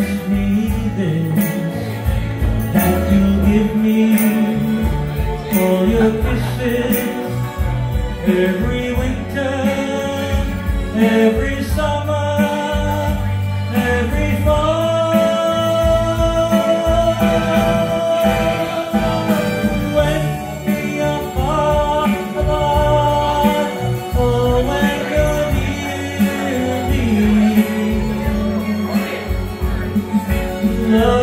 promise me this, that you'll give me all your kisses every winter, every summer. love.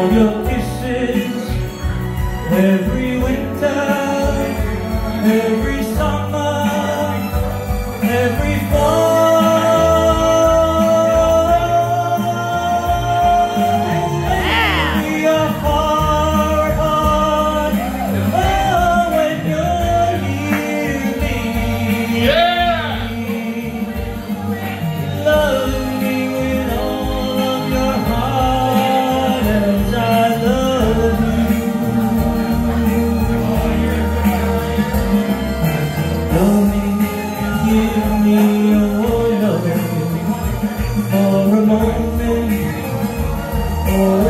Savior. give me your word for a moment or